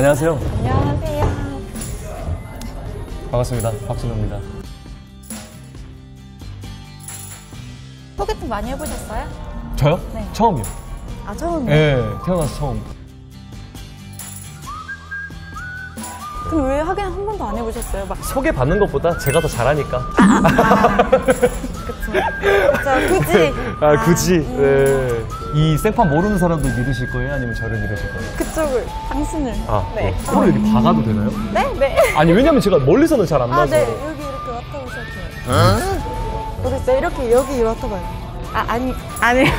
안녕하세요. 안녕하세요. 반갑습니다. 박준호입니다. 소개팅 많이 해보셨어요? 저요? 네. 처음이요. 아, 처음이요? 네, 태어나서 처음. 그럼 왜 하긴 한 번도 안 해보셨어요? 막, 소개 받는 것보다 제가 더 잘하니까. 그쵸. 그쵸, 굳이. 아, 굳이. 네. 이 생판 모르는 사람도 믿으실 거예요? 아니면 저를 믿으실 거예요? 그쪽을, 당신을. 아, 네. 코를 이렇게 박아도 되나요? 네? 네. 아니, 왜냐면 제가 멀리서는 잘 안 아, 나서. 네. 여기 이렇게 맡아보셔도 돼요. 모르겠어요. 이렇게, 여기 맡아봐요. 아, 아니, 아니에요.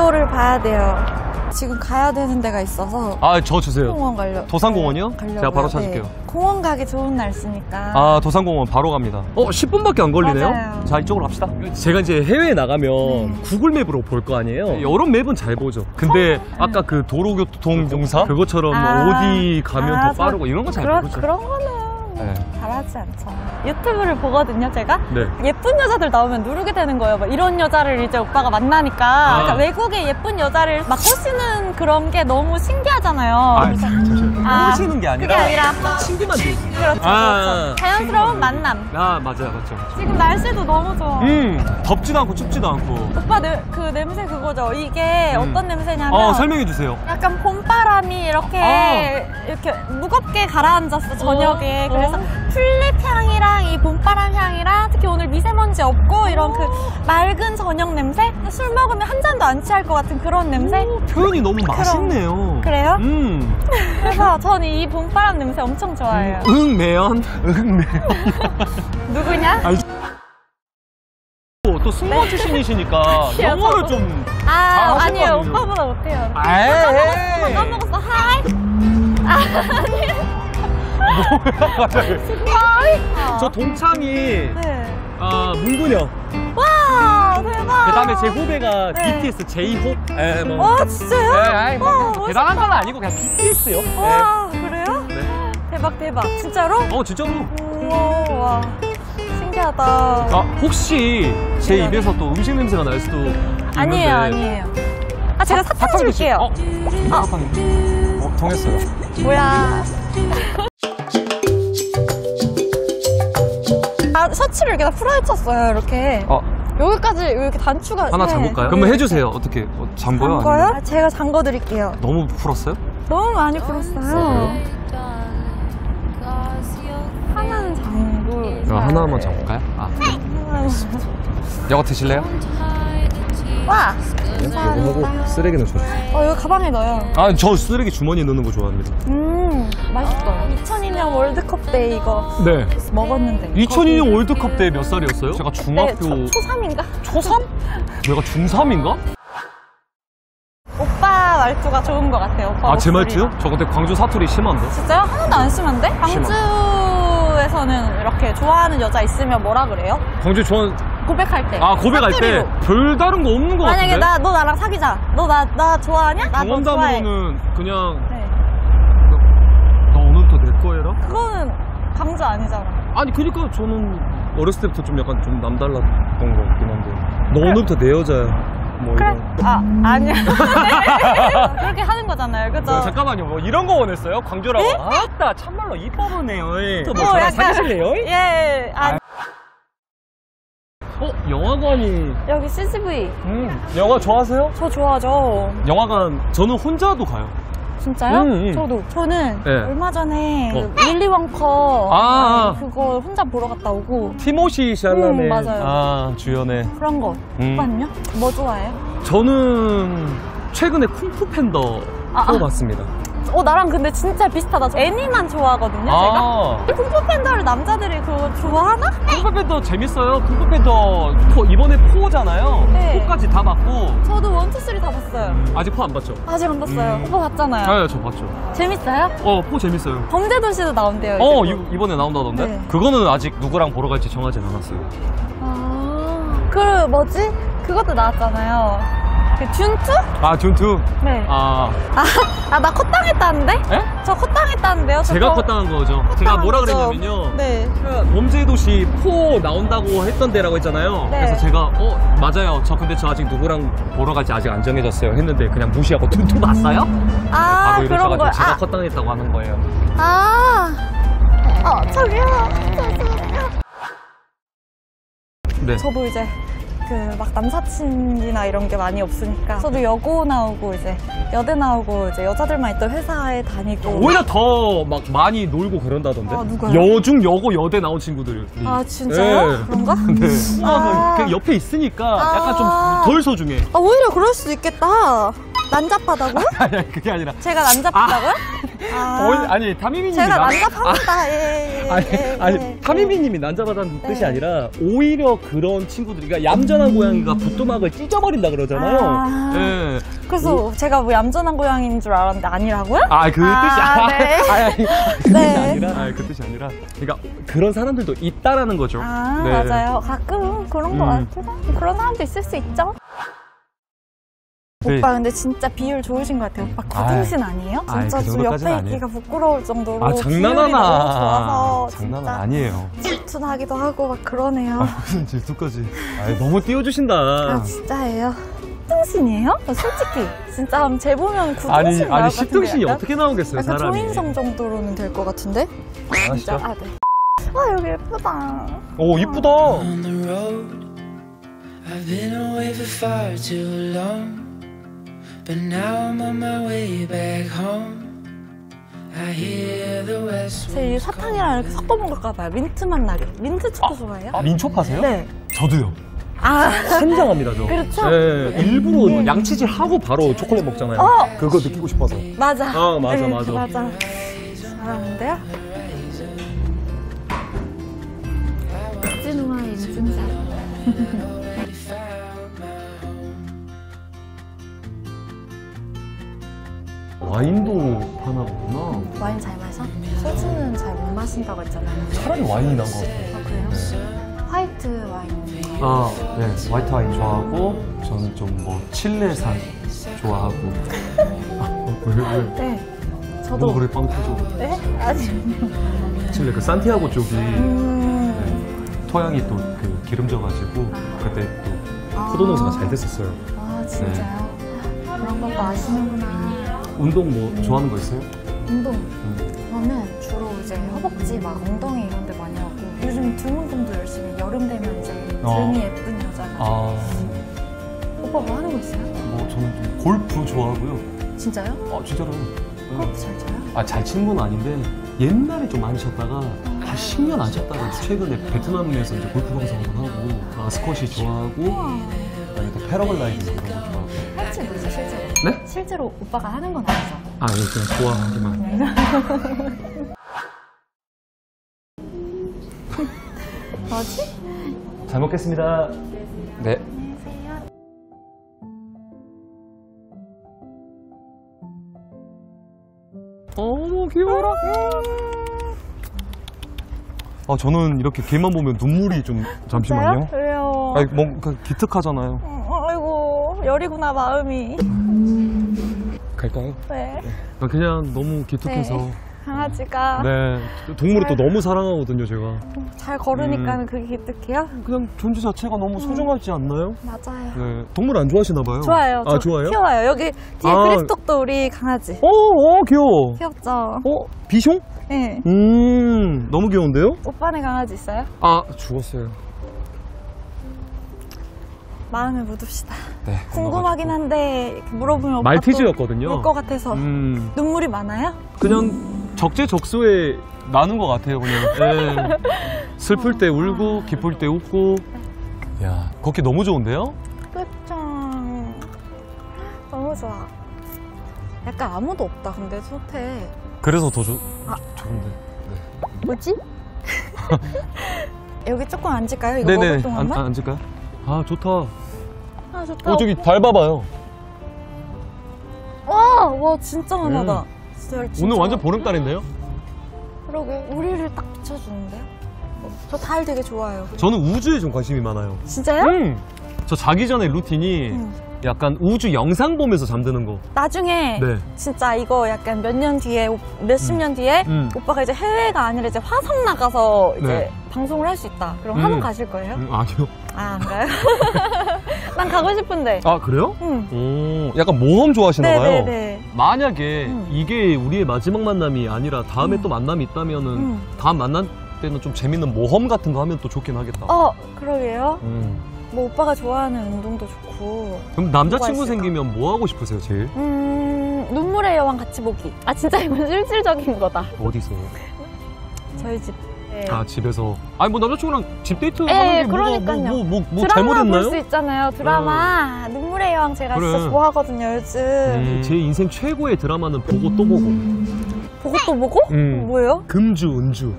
지도를 봐야 돼요. 지금 가야 되는 데가 있어서 아, 저 주세요. 공원 가려. 도산공원이요? 가려고요. 제가 바로 네. 찾을게요. 공원 가기 좋은 날씨니까. 아, 도산공원 바로 갑니다. 어, 10분밖에 안 걸리네요? 맞아요. 자, 이쪽으로 갑시다. 제가 이제 해외에 나가면 네. 구글 맵으로 볼 거 아니에요? 여러 맵은 잘 보죠. 근데 아까 그 도로교통공사? 그것처럼 아. 어디 가면 아, 더 저- 빠르고 이런 건잘 모르죠. 그런 거는 네. 잘하지 않죠. 유튜브를 보거든요, 제가. 네. 예쁜 여자들 나오면 누르게 되는 거예요. 막 이런 여자를 이제 오빠가 만나니까. 아. 그러니까 외국의 예쁜 여자를 막 꼬시는 그런 게 너무 신기하잖아요. 아, 잠시만요. 아, 꼬시는 게 아니라 그게 아니라 친구만 돼. 그렇죠, 아. 그렇죠. 자연스러운 만남. 아, 맞아요. 맞죠. 지금 날씨도 너무 좋아. 음, 덥지도 않고 춥지도 않고. 오빠 내, 그 냄새 그거죠. 이게 음. 어떤 냄새냐면 어, 설명해 주세요. 약간 봄바람이 이렇게 아. 이렇게 무겁게 가라앉았어 저녁에 어. 그래서 풀잎 향이랑 이 봄바람 향이랑 특히 오늘 미세먼지 없고 이런 그 맑은 저녁 냄새 술 먹으면 한 잔도 안 취할 것 같은 그런 냄새 표현이 너무 맛있네요. 그래요? 음. 그래서 저는 이 봄바람 냄새 엄청 좋아해요 응, 매연. 응, 매연. 누구냐? 아니, 또 승무원 출신이시니까. 영어를 좀. 아 아니에요. 오빠보다 못해요 에이. 까먹었어 하이 저 저 동창이 네. 아, 문근영. 와 대박 그 다음에 제 후배가 네. BTS 제이홉. 에, 뭐. 와 진짜요? 네, 아이, 뭐, 와, 대단한 멋있다. 건 아니고 그냥 BTS요. 와 그래요? 네. 대박 대박 진짜로? 어, 진짜로. 우와 와 신기하다 아, 혹시 제 네. 입에서 또 음식 냄새가 날 수도 아니에요. 아니에요 아 제가 사탕 사탕 줄게요 어, 사탕이. 어, 통했어요. 뭐야 아 셔츠를 이렇게 다 풀어헤쳤어요 이렇게 어, 여기까지 이렇게 단추가 하나 네. 잠글까요? 그러면 해주세요. 어떻게? 어, 잠궈요? 잠궈요? 아니면- 아, 제가 잠궈 드릴게요 너무 풀었어요? 너무 많이 풀었어요 하나는 잠글 어, 하나만 잡을까요? 아, 이거 드실래요? 와 이거 하고 쓰레기는 줘주세요. 어, 이거 가방에 넣어요 아, 저 쓰레기 주머니에 넣는 거 좋아합니다. 음 맛있어요 2002년 월드컵 때 이거 네. 먹었는데 2002년 월드컵 때 몇 살이었어요? 제가 중학교 네, 초, 초3인가? 초3? 제가 중3인가? 오빠 말투가 좋은 것 같아요 오빠 아, 제. 말투요? 저 근데 광주 사투리 심한데? 진짜요? 하나도 안 심한데? 광주에서는 이렇게 좋아하는 여자 있으면 뭐라 그래요? 광주 좋아하는, 고백할 때 아, 고백할 때. 별다른 거 없는 거 만약에 같은데? 나, 너 나랑 사귀자 너 나 나 좋아하냐? 나 너 좋아해 경험담으로는 그냥 네. 너 오늘부터 내 거해라? 그거는 강조 아니잖아 아니 그니까 저는 어렸을 때부터 좀 약간 좀 남달랐던 것 같긴 한데 너 오늘부터 내 여자야 뭐 그래? 이런 아 아니야 그렇게 하는 거잖아요 그죠? 어, 잠깐만요 뭐 이런 거 원했어요? 광주라고 아따 참말로 이뻐 보네요 뭐뭐 저랑 약간- 사귀실래요? 예 아, 어? 영화관이 여기 CGV 음 영화 좋아하세요? 저 좋아하죠 영화관 저는 혼자도 가요 진짜요? 음, 음. 저도 저는 네. 얼마 전에 어. 그 윌리 웡카 아. 그거 혼자 보러 갔다 오고 티모시 샬라메 음, 맞아요. 아 주연의 그런 거 음. 오빠는요? 뭐 좋아해요? 저는 최근에 쿵푸 팬더 아, 아. 봤습니다 어, 나랑 근데 진짜 비슷하다. 저 애니만 좋아하거든요, 제가. 아, 쿵푸 팬더를 남자들이 그거 좋아하나? 쿵푸팬더 재밌어요. 쿵푸팬더 four, 이번에 four잖아요. 네. four까지 다 봤고 저도 one, two, three 다 봤어요. 아직 four 안 봤죠? 아직 안 봤어요. 음. 오빠 봤잖아요. 아, 저 봤죠. 재밌어요? 어, four 재밌어요. 범죄도시도 나온대요. 어, 또. 이, 이번에 나온다던데? 네. 그거는 아직 누구랑 보러 갈지 정하진 않았어요. 아, 그 뭐지? 그것도 나왔잖아요. 그 듄2? 아, 듄2? 네. 아, 아, 나 컷당했다는데? 에? 저 컷당했다는데요? 저 제가 거- 컷당한 거죠. 제가 뭐라 거죠? 그랬냐면요. 네. 그 범죄도시 four 나온다고 했던 데라고 했잖아요. 네. 그래서 제가 어 맞아요. 저 근데 저 아직 누구랑 보러 갈지 아직 안 정해졌어요. 했는데 그냥 무시하고 듄 two 봤어요? 아, 바로 그런 이러셔가지고 거. 제가 아, 컷당했다고 하는 거예요. 아. 어, 저기요. 죄송해요. 네. 저도 이제 그 막 남사친이나 이런 게 많이 없으니까 저도 여고 나오고 이제 여대 나오고 이제 여자들만 있던 회사에 다니고 오히려 더 막 많이 놀고 그런다던데. 아, 누가요? 여중 여고 여대 나온 친구들이. 아 진짜요? 네. 그런가? 네. 아. 아, 그 옆에 있으니까 약간 아. 좀덜 소중해. 아 오히려 그럴 수도 있겠다 난잡하다고요? 아니 그게 아니라. 제가 난잡하다고요? 아, 어, 아니 타미미님이 제가 나- 난잡합니다 예, 예, 아니, 예, 아니 예, 타미미님이 난잡하다는 네. 뜻이 아니라 오히려 그런 친구들이 그러니까 얌전한 고양이가 부뚜막을 찢어버린다 그러잖아요. 아. 예. 그래서 제가 뭐 얌전한 고양이인 줄 알았는데 아니라고요? 아, 그 아, 뜻이 아, 네. 아니, 아니, 그 뜻이 네. 아니라, 아니, 그 뜻이 아니라, 그러니까 그런 사람들도 있다라는 거죠. 아 네. 맞아요 가끔 그런 거 음. 같아요 그런 사람도 있을 수 있죠 네. 오빠 근데 진짜 비율 좋으신 것 같아요 오빠 구등신 아니에요? 아이, 진짜 그저 정도까지는 옆에 있기가 부끄러울 정도로 아, 비율이 장난하나. 너무 좋아서 장난은 진짜 아니에요. 질투나기도 하고 막 그러네요 무슨 질투까지. 아, 너무 띄워주신다. 아 진짜예요? 구등신이에요? 저 솔직히 진짜 제 보면 구등신 아니, 나올 아니, 것 같은데 십등신이 약간? 어떻게 나오겠어요, 약간 사람이. 조인성 정도로는 될 것 같은데? 아, 진짜 진짜? 아 네. 아 여기 예쁘다 오, 이쁘다. on the road. I've been away for far too long. But now I'm on my way back home. I hear the west 제이 사탕이랑 이렇게 섞어 먹을까 봐요 민트 맛 나게 민트 초코 좋아해요? 아, 민초 파세요? 네. 저도요. 아 환장합니다, 저. 그렇죠? 네, 일부러 양치질 하고 바로 초콜릿 먹잖아요. 어! 그거 느끼고 싶어서. 맞아. 아, 맞아, 네, 맞아. 맞아. 잘하는데요? 찐우와 인증샷. 와인도 파나 보구나. 와인 잘 마셔? 소주는 잘 못 마신다고 했잖아요. 차라리 와인이 나은 것 같아요. 아, 그래요? 화이트 와인. 아, 네. 화이트 와인 좋아하고, 저는 좀 뭐, 칠레산 좋아하고. 아, 왜, 왜? 네. 저도. 뭐 그래, 빵 터져. 네? 아니. 칠레 그 산티아고 쪽이 음. 네, 토양이 또 그 기름져가지고, 그때 또 아. 포도 농사가 잘 됐었어요. 아, 진짜요? 그런 것도 아시는구나. 운동 뭐 좋아하는 거 있어요? 운동. 음. 저는 주로 이제 허벅지 막 엉덩이 이런 데 많이 하고 요즘 등 운동도 열심히 여름 되면 이제 어. 등이 예쁜 여자가 아, 오빠 뭐 하는 거 있어요? 뭐 저는 좀 골프 좋아하고요. 진짜요? 아, 진짜로. 골프 잘 쳐요? 아, 잘 치는 건 아닌데, 옛날에 좀 많이 쳤다가, 한 10년 안 쳤다가, 최근에 베트남에서 이제 골프 방송도 하고, 아, 스쿼시 좋아하고, 우와 그다음에 또 패러글라이딩 이런 네? 실제로 오빠가 하는 건 아니죠? 아, 예, 그냥 좋아하기만. 뭐지? 잘 먹겠습니다. 네. 안녕하세요 어머, 귀여워라. 아, 저는 이렇게 걔만 보면 눈물이 좀, 잠시만요. 왜요? 아니, 뭔가 기특하잖아요. 어, 아이고 여리구나 마음이 갈까요? 네 그냥 너무 기특해서. 네. 강아지가 네. 동물을 또 너무 사랑하거든요, 제가. 잘 걸으니까 그게 기특해요? 그냥 존재 자체가 너무 소중하지 않나요? 맞아요 네. 동물 안 좋아하시나 봐요. 좋아요 아, 저 좋아요? 키워요 여기 뒤에 아. 크리스톡도 우리 강아지 어, 어, 귀여워. 귀엽죠? 어, 비숑? 네 음, 너무 귀여운데요? 오빠네 강아지 있어요? 아, 죽었어요. 마음을 묻읍시다 네. 궁금하긴 한데 이렇게 물어보면 말티즈였거든요. 울 것 같아서 음, 눈물이 많아요? 그냥 적재적소에 나는 것 같아요, 그냥. 네. 슬플 때 울고, 기쁠 때 웃고. 야, 걷기 너무 좋은데요? 그쵸 너무 좋아 약간 아무도 없다, 근데 호텔. 그래서 더 좋, 아. 좋은데. 뭐지? 여기 조금 앉을까요? 이거 먹을 네네. 동안만? 안, 앉을까요? 아, 좋다. 아, 좋다. 어, 저기 밟아봐요. 와, 와, 진짜 환하다. 진짜, 진짜. 오늘 완전 보름달인데요? 그러게, 우리를 딱 비춰주는데요? 저 달 되게 좋아해요. 저는 우주에 좀 관심이 많아요. 진짜요? 음. 저 자기 전에 루틴이 음. 약간 우주 영상 보면서 잠드는 거. 나중에 네. 진짜 이거 약간 몇 년 뒤에 몇십 년 뒤에 음. 오빠가 이제 해외가 아니라 이제 화성 나가서 이제 네. 방송을 할 수 있다. 그럼 음. 화성 가실 거예요? 음, 아니요. 아, 안 가요? 난 가고 싶은데. 아, 그래요? 응. 오, 약간 모험 좋아하시나 봐요. 네네네. 만약에 음. 이게 우리의 마지막 만남이 아니라 다음에 음. 또 만남이 있다면은 음. 다음 만남 때는 좀 재밌는 모험 같은 거 하면 또 좋긴 하겠다. 어, 그러게요. 음. 뭐 오빠가 좋아하는 운동도 좋고. 그럼 남자친구? 생기면 뭐 하고 싶으세요, 제일? 음, 눈물의 여왕 같이 보기. 아, 진짜 이건 실질적인 거다. 어디서? 저희 집. 네. 아, 집에서. 아니, 뭐 남자친구랑 집 데이트 예, 하는 게 뭐가, 그러니까요. 뭐, 뭐, 뭐, 뭐 드라마 볼 잘못했나요? 수 있잖아요. 드라마. 눈물의 여왕 제가 그래. 진짜 좋아하거든요, 요즘. 음, 제 인생 최고의 드라마는 보고 또 보고. 보고 또 보고? 음. 뭐예요? 금주, 은주.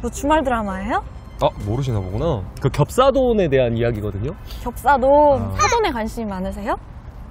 뭐 주말 드라마예요? 아, 모르시나 보구나. 그 겹사돈에 대한 이야기거든요. 겹사돈, 아. 사돈에 관심이 많으세요?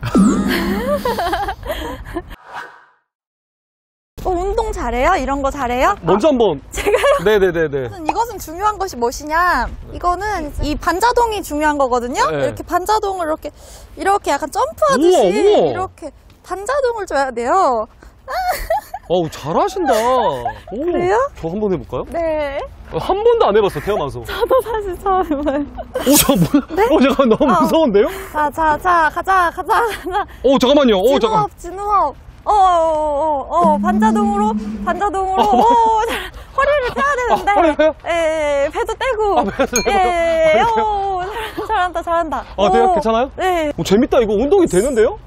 어, 운동 잘해요? 이런 거 잘해요? 먼저 한번. 제가요? 네네네네. 이것은 중요한 것이 무엇이냐? 이거는 이 반자동이 중요한 거거든요. 네. 이렇게 반자동을 이렇게 이렇게 약간 점프하듯이 우와, 우와. 이렇게 반자동을 줘야 돼요. 어우, 잘하신다. 오, 그래요? 저 한 번 해볼까요? 네. 어, 한 번도 안 해봤어, 태어나서. 저도 사실 처음 해봐요. 오, 저, 뭐, 어, 잠깐, 너무 어. 무서운데요? 자, 자, 자, 가자, 가자, 가자. 오, 잠깐만요. 오, 잠깐. 진호흡. 어, 어, 어, 어, 반자동으로, 반자동으로, 오, 잘- 허리를 펴야 되는데. 아? 예, 예, 배도 떼고. 아, 배도 떼고. 예, 예, 아, 오, 잘- 잘한다, 잘한다. 아, 돼요? 오, 괜찮아요? 네. 오, 재밌다. 이거 운동이 되는데요?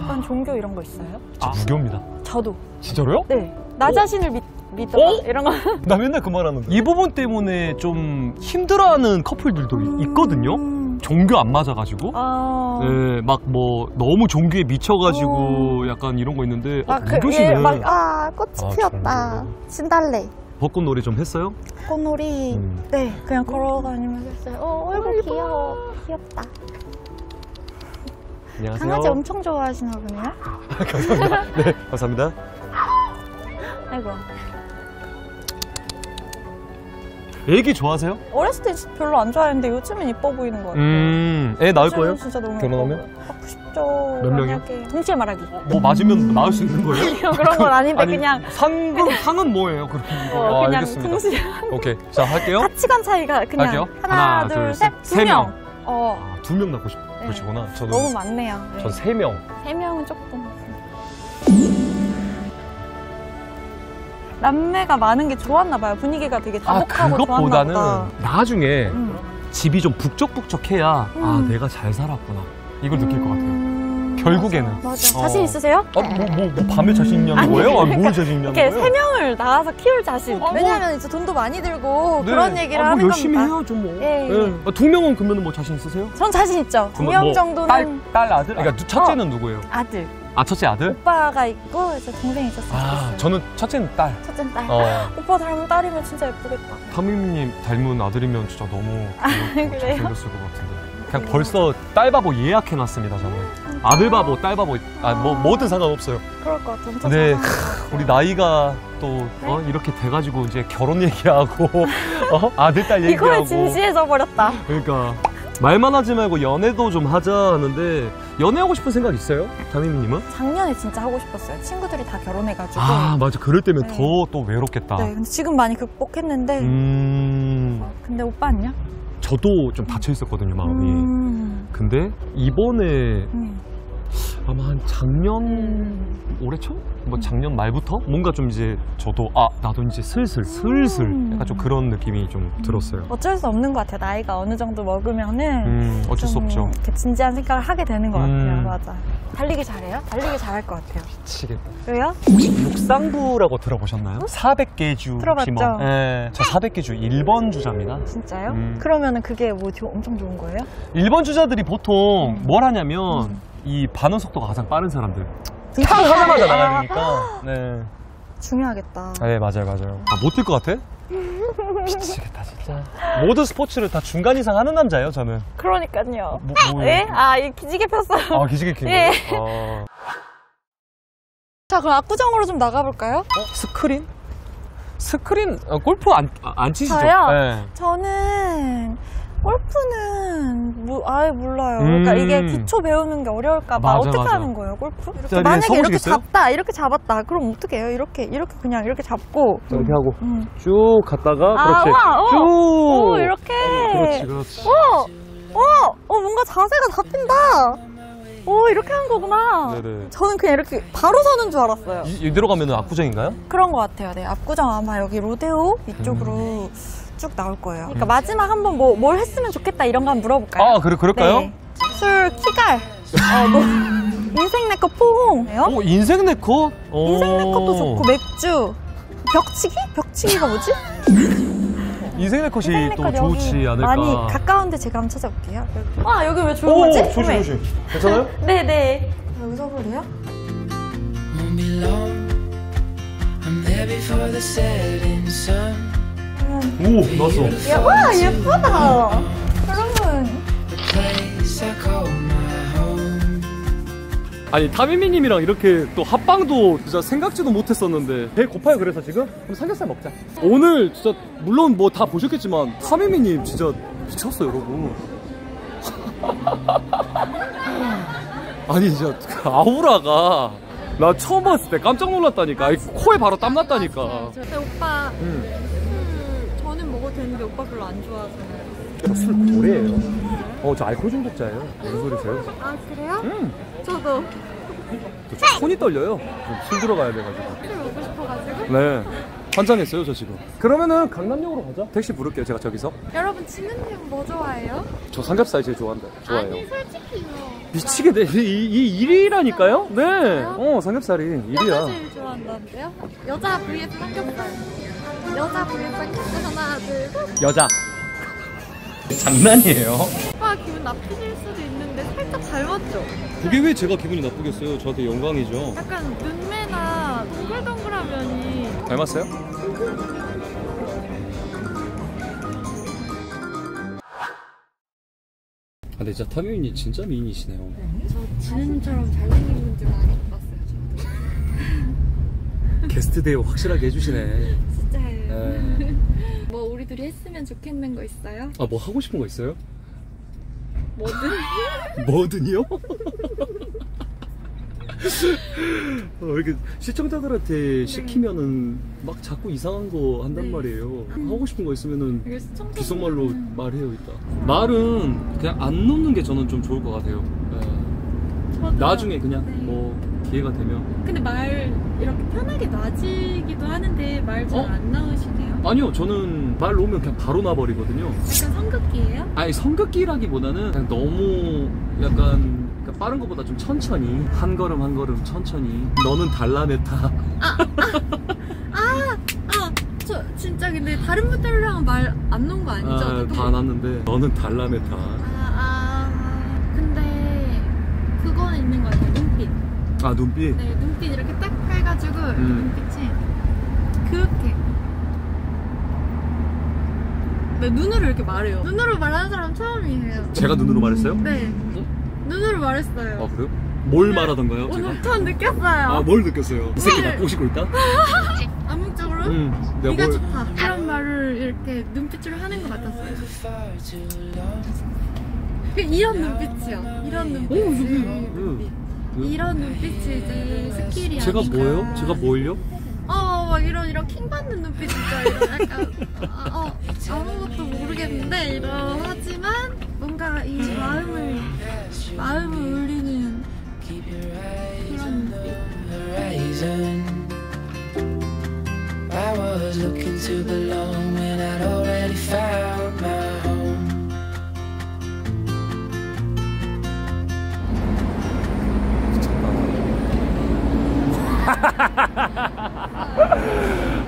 약간 종교 이런 거 있어요? 저 무교입니다. 저도. 진짜로요? 네. 나 어? 자신을 믿, 믿어. 어? 이런 거. 나 맨날 그 말하는데. 이 부분 때문에 좀 힘들어하는 커플들도 이- 있거든요? 음. 종교 안 맞아가지고. 아. 네, 막뭐 너무 종교에 미쳐가지고 약간 이런 거 있는데 어, 막 그, 무교시네. 예, 막, 아, 꽃이 아, 피었다. 진달래. 벚꽃놀이 좀 했어요? 꽃놀이. 음. 네, 그냥 걸어다니면서 했어요. 어, 얼굴 귀여워. 귀엽다. 안녕하세요. 강아지 엄청 좋아하시나 보네요. 감사합니다. 네, 감사합니다. 아이고. 애기 좋아하세요? 어렸을 때 별로 안 좋아했는데 요즘엔 이뻐 보이는 것 같아요. 음, 애 낳을 요즘은 거예요? 진짜 너무 결혼하면? 예뻐. 갖고 싶죠. 몇 명이요? 만약에. 동시에 말하기. 뭐 맞으면 낳을 수 있는 거예요? 그런 건 아닌데 아니, 그냥 상금, 상은 뭐예요? 그럼 어, 아, 그냥 알겠습니다. 동시에 오케이. 자, 할게요. 가치관 차이가 그냥 할게요. 하나, 하나, 둘, 둘, 셋, 두 명. 명. 어, 아, 두명 낳고 싶으시구나. 저는, 너무 많네요. 네. 전세 명. 세 명은 조금. 남매가 많은 게 좋았나 봐요. 분위기가 되게 아, 다복하고 좋았나 그것보다는 보다. 나중에 음. 집이 좀 북적북적해야 아, 음. 내가 잘 살았구나. 이걸 느낄 것 같아요. 음, 결국에는. 맞아. 어. 자신 있으세요? 아, 뭐, 뭐, 뭐 밤에 자신 있냐는 아니, 거예요? 아, 뭘 그러니까 자신 있냐는 이렇게 거예요? 세 명을 나와서 키울 자신. 아, 뭐. 왜냐면 이제 돈도 많이 들고 네. 그런 얘기를 아, 뭐 하는 열심히 겁니다. 해야죠, 뭐. 예, 예. 아, 두 명은 그러면 뭐 자신 있으세요? 전 자신 있죠. 두 그러면 명뭐 정도는 딸, 딸 아들? 그러니까 첫째는 누구예요? 아들. 아, 첫째 아들? 오빠가 있고 이제 동생이 있었으면 아. 저는 첫째는 딸. 첫째 딸. 어. 오빠 닮은 딸이면 진짜 예쁘겠다. 타미님 닮은 아들이면 진짜 너무 그래요? 잘생겼을 것 같은데. 그냥 벌써 딸 바보 예약해놨습니다, 저는. 아들 바보, 딸 바보, 아, 뭐, 뭐든 상관없어요. 그럴 것 같아. 엄청 네, 같아. 우리 나이가 또, 어, 이렇게 돼가지고 이제 결혼 얘기하고, 어? 아들, 딸 얘기하고. 이거에 진지해져 버렸다. 그러니까. 말만 하지 말고 연애도 좀 하자 하는데, 연애하고 싶은 생각 있어요? 타미님은? 작년에 진짜 하고 싶었어요. 친구들이 다 결혼해가지고. 아, 맞아. 그럴 때면 네. 더또 외롭겠다. 네, 근데 지금 많이 극복했는데. 음, 어, 근데 오빠는요? 저도 좀 닫혀 있었거든요, 마음이. 음, 근데 이번에 음. 아마 한 작년 올해 초? 뭐 작년 말부터 뭔가 좀 이제 저도 아 나도 이제 슬슬 슬슬 음. 약간 좀 그런 느낌이 좀 들었어요. 어쩔 수 없는 것 같아요. 나이가 어느 정도 먹으면은. 음 어쩔 수 좀 없죠. 이렇게 진지한 생각을 하게 되는 것 같아요. 음. 맞아. 달리기 잘해요? 달리기 잘할 것 같아요. 미치겠다. 왜요? 육상부라고 들어보셨나요? 400개 주 들어봤죠. 팀원. 예, 저 400개 주 1번 주자입니다. 진짜요? 음. 그러면은 그게 뭐 조- 엄청 좋은 거예요? 1번 주자들이 보통 음. 뭘 하냐면 음. 이 반응 속도가 가장 빠른 사람들. 탕 하자마자 나가야 되니까. 네. 중요하겠다. 네, 맞아요, 맞아요. 아, 못뛸 것 같아? 미치겠다, 진짜. 모든 스포츠를 다 중간 이상 하는 남자예요, 저는. 그러니까요. 뭐, 뭐, 예? 아, 이 기지개 폈어요. 아, 기지개 킨 예. 거예요? 자, 그럼 압구정으로 좀 나가볼까요? 아. 어? 스크린? 스크린, 어, 골프 안, 아, 안 치시죠? 저요? 네. 저는 골프는 뭐, 아예 몰라요. 음. 그러니까 이게 기초 배우는 게 어려울까봐 맞아, 어떻게 맞아. 하는 거예요, 골프? 이렇게 자리에 만약에 이렇게 서보시겠어요? 잡다, 이렇게 잡았다. 그럼 어떻게 해요? 이렇게, 이렇게 그냥 이렇게 잡고. 자, 이렇게 하고. 음. 쭉 갔다가, 아, 그렇지. 와, 어. 쭉! 오, 이렇게. 그렇지, 그렇지. 어, 어, 어, 뭔가 자세가 잡힌다. 오, 이렇게 하는 거구나. 네네. 저는 그냥 이렇게 바로 서는 줄 알았어요. 이, 이대로 가면 압구정인가요? 그런 것 같아요. 네, 압구정 아마 여기 로데오 이쪽으로 쭉 나올 거예요. 그러니까 마지막 한번 뭐, 뭘 했으면 좋겠다 이런 거 한번 물어볼까요? 아, 그래, 그럴까요? 네. 술, 키갈, 어, 뭐, 인생 내거 포옹, 오, 인생 네컷? 인생 내것도 좋고 맥주, 벽치기? 벽치기가 뭐지? 인생 네컷이 인생 또 여기 좋지 않을까. 많이 가까운데 제가 한번 찾아볼게요. 여기. 아 여기 왜 오, 거지? 조심, 왜? 조심. 괜찮아요? 네네. 여기 서 볼래요? Won't be long. I'm there before the setting sun. 오, 나왔어. 야, 와 예쁘다. 여러분. 아니 타미미님이랑 이렇게 또 합방도 진짜 생각지도 못했었는데 배 고파요 그래서 지금? 그럼 삼겹살 먹자 오늘 진짜 물론 뭐 다 보셨겠지만 타미미님 진짜 미쳤어 여러분 아니 진짜 그 아우라가 나 처음 봤을 때 깜짝 놀랐다니까 코에 바로 땀 났다니까 근데 오빠 음. 술 되는데 오빠 별로 안 좋아하잖아요. 저술 고래예요 어 저 알코올 중독자예요 무슨 소리세요? 아 그래요? 음. 저도 저 손이 떨려요 좀술 들어가야 돼가지고 술 먹고 싶어가지고. 네 환장했어요 저 지금 그러면은 강남역으로 가자 택시 부를게요 제가 저기서 여러분 지민님 뭐 좋아해요? 저 삼겹살 제일 좋아한다 좋아해요 아니 솔직히요. 미치게 돼. 이, 이 1위라니까요? 네. 어, 삼겹살이 1위야. 제일 좋아한다는데요? 여자 vs 삼겹살. 여자 삼겹살 하나 둘 셋. 여자. 장난이에요. 오빠 기분 나쁘실 수도 있는데 살짝 닮았죠? 그게 왜 제가 기분이 나쁘겠어요? 저한테 영광이죠. 약간 눈매나 동글동글한 면이 닮았어요? 아, 근데 진짜 타미인이 진짜 미인이시네요. 저 지은님처럼 잘생긴 분들 많이 못 봤어요. 저. 게스트 대우 확실하게 해주시네. 네. 뭐 우리 둘이 했으면 좋겠는 거 있어요? 아, 뭐 하고 싶은 거 있어요? 뭐든? 뭐든요? 어, 이렇게 시청자들한테 시키면은 막 자꾸 이상한 거 한단 네. 말이에요. 하고 싶은 거 있으면은 이게 시청자 비속말로 말해요 일단. 말은 그냥 안 놓는 게 저는 좀 좋을 것 같아요. 네. 나중에 그냥 네. 뭐 기회가 되면. 근데 말 이렇게 편하게 놔지기도 하는데 말잘 어? 안 나오시네요. 아니요, 저는 말 놓으면 그냥 바로 놔버리거든요. 약간 성급기예요? 아니 성격기라기보다는 그냥 너무 약간 그러니까 빠른 것보다 좀 천천히 한 걸음 한 걸음 천천히 너는 달라메타 아, 저 진짜 근데 다른 분들이랑 말 안 놓은 거 아니죠? 아, 또? 다 났는데 너는 달라메타 아, 아, 근데 그거는 있는 거 같아요. 눈빛. 아 눈빛 네, 눈빛 이렇게 딱 해가지고 음. 눈빛이 그렇게. 네, 눈으로 이렇게 말해요. 눈으로 말하는 사람 처음이에요. 제가 눈으로 말했어요? 네, 어? 눈으로 말했어요. 아 그래요? 뭘 말하던가요 제가? 오늘 처음 느꼈어요. 아 뭘 느꼈어요? 이 새끼 나 꼬시고 있다? 암묵적으로 응 네가 뭘 좋다. 이런 말을 이렇게 눈빛으로 하는 것 같았어요. 이런 눈빛이요. 이런 눈빛. 응. 이런 눈빛이 이제 스킬이 제가 아닌가. 뭐예요? 제가 뭘요? 어, 막 이런 이런 킹 받는 눈빛 진짜 이런 약간 어, 어, 아무것도 모르겠는데 이런 하지만 뭔가 이 마음을 마음을 울리는 그런 눈빛. I was looking to belong when I'd already found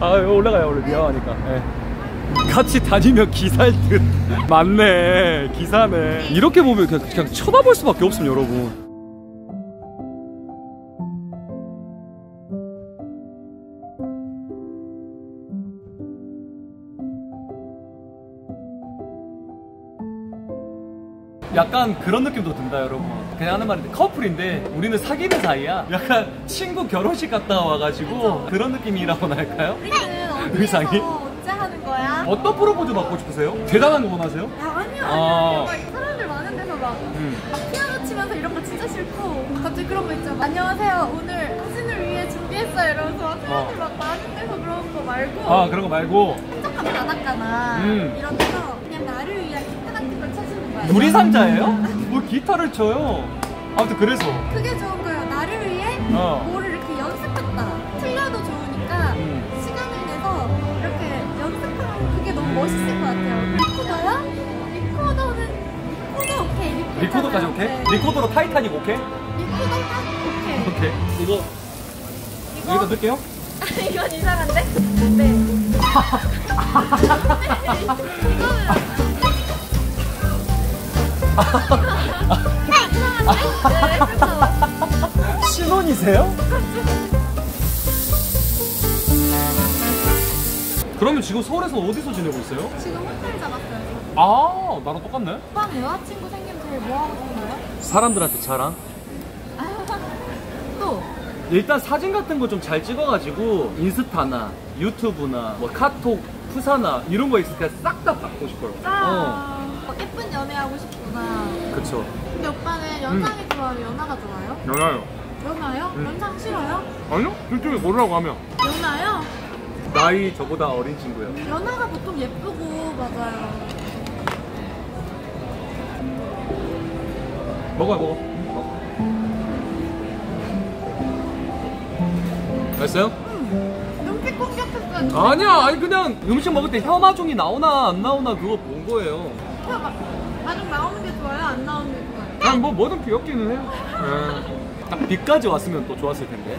아 올라가요 오늘 미안하니까. 네. 같이 다니며 기사일 듯. 맞네 기사네. 이렇게 보면 그냥, 그냥 쳐다볼 수밖에 없음 여러분. 약간 그런 느낌도 든다 여러분. 그냥 하는 말인데 커플인데 우리는 사귀는 사이야 약간 친구 결혼식 갔다 와가지고 그런 느낌이라고나 할까요? 우리는 의상이? 언제 하는 거야? 어떤 프로포즈 받고 싶으세요? 대단한 거 원하세요? 야, 아니요, 아. 아니요. 막 사람들 많은 데서 막, 음. 막 피아노 치면서 이런 거 진짜 싫고. 갑자기 그런 거 있죠. 안녕하세요. 오늘 당신을 위해 준비했어요. 이러면서 막 사람들 어. 막 많은 데서 그런 거 말고. 아 그런 거 말고 한적한 바닷가나 음. 이런 데서 그냥 나를 위한 찾는 거야. 유리상자예요? 뭐 기타를 쳐요 아무튼 그래서 그게 좋은 거예요. 나를 위해 어. 뭐를 이렇게 연습했다. 틀려도 좋으니까 음. 시간을 내서 이렇게 연습하면 그게 너무 멋있을 것 같아요. 리코더요? 리코더는 리코더 오케이. 리코더 리코더까지 오케이? 네. 리코더로 타이타닉 오케이? 리코더 딱 오케이. 오케이 이거 이거 여기다 넣을게요 이건 이상한데? 네. 이거는? 신혼이세요? 그러면 지금 서울에서 어디서 지내고 있어요? 지금 호텔 잡았어요. 아 나랑 똑같네 오빠는 여자친구 생기면 제일 뭐 하고 싶나요? 사람들한테 자랑 또 일단 사진 같은 거 좀 잘 찍어가지고 인스타나 유튜브나 뭐 카톡 푸사나 이런 거 있을 때싹다 받고 싶어요 어 아, 어, 예쁜 연애 하고 싶구나. 그쵸 근데 오빠는 연상이 좋아요? 연하가 좋아요? 연하요 연하요? 음. 연상 싫어요? 아니요 둘 중에 뭐라고 하면 연하요? 나이 저보다 어린 친구요 연하가 보통 예쁘고 맞아요. 먹어요 먹어 먹어. 맛있어요? 눈빛 공격했어요. 아니야 아니 그냥 음식 먹을 때 혀마종이 나오나 안 나오나 그거 본 거예요 막 나중 나오는 게 좋아요? 안 나오는 게 좋아요? 그냥 뭐 뭐든 귀엽기는 해요 예. 딱 비까지 왔으면 또 좋았을 텐데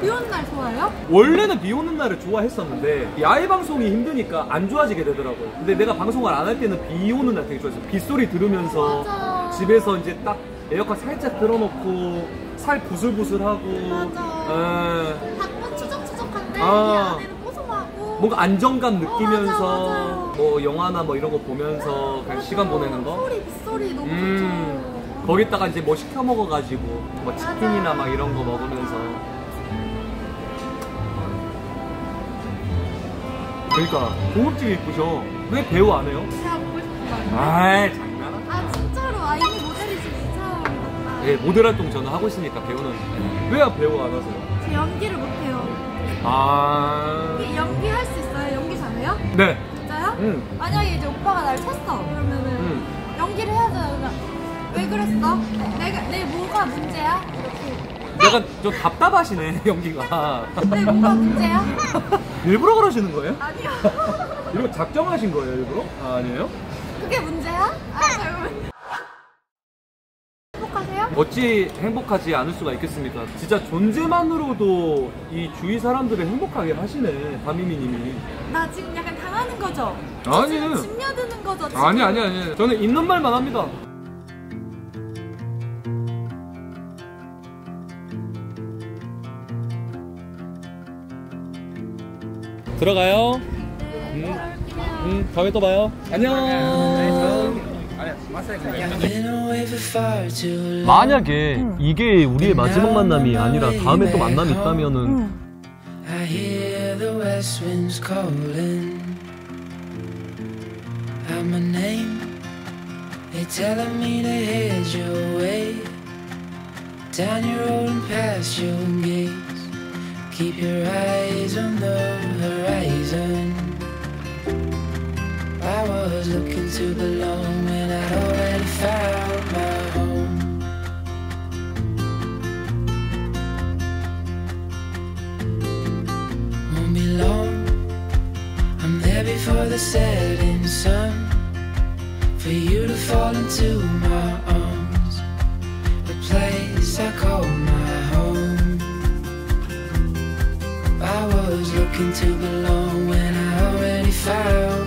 비 오는 날 좋아요? 원래는 비 오는 날을 좋아했었는데 야외 방송이 힘드니까 안 좋아지게 되더라고요. 근데 내가 방송을 안 할 때는 비 오는 날 되게 좋아했어요. 빗소리 들으면서 맞아. 집에서 이제 딱 에어컨 살짝 틀어놓고 살 부슬부슬하고 맞아. 에, 닭은 추적추적한데 아. 이 안에는 뭔가 안정감 느끼면서 어, 맞아. 뭐 영화나 뭐 이런 거 보면서 그냥 맞아. 시간 보내는 거. 소리 빗소리 너무 음, 좋죠. 거기다가 이제 뭐 시켜 먹어가지고 뭐. 치킨이나 막 이런 거 먹으면서. 그러니까 고급지게 입으셔. 왜 배우 안 해요? 제가 보고 싶은 거 아이 장난아. 아 진짜로 아 이미 모델이지 진짜 예, 모델 활동 저는 하고 있으니까 배우는 왜 배우 안 하세요? 제 연기를 못해요 아, 연기 네, 진짜요? 응, 만약에 이제 오빠가 날 쳤어 그러면은 응. 연기를 해야잖아 그냥 왜 그랬어? 내가 내 뭐가 문제야? 이렇게 약간 좀 답답하시네 연기가. 내 뭐가 문제야? 일부러 그러시는 거예요? 아니요 이거 작정하신 거예요 일부러? 아, 아니에요? 그게 문제야? 아 잘못? 어찌 행복하지 않을 수가 있겠습니까? 진짜 존재만으로도 이 주위 사람들을 행복하게 하시네, 다미미님이. 나 지금 약간 당하는 거죠? 아니. 짐려드는 거죠? 지금? 아니, 아니, 아니. 저는 있는 말만 합니다. 들어가요. 네, 음, 다음에 또 봐요. 안녕. 만약에 이게 우리의 마지막 만남이 아니라 다음에 또 만남이 있다면은 out my name. They're telling me to head your way down your road and past your gates. Keep your eyes on the horizon. I was looking to belong when I'd already found my home. Won't be long. I'm there before the setting sun for you to fall into my arms, the place I call my home. I was looking to belong when I already found.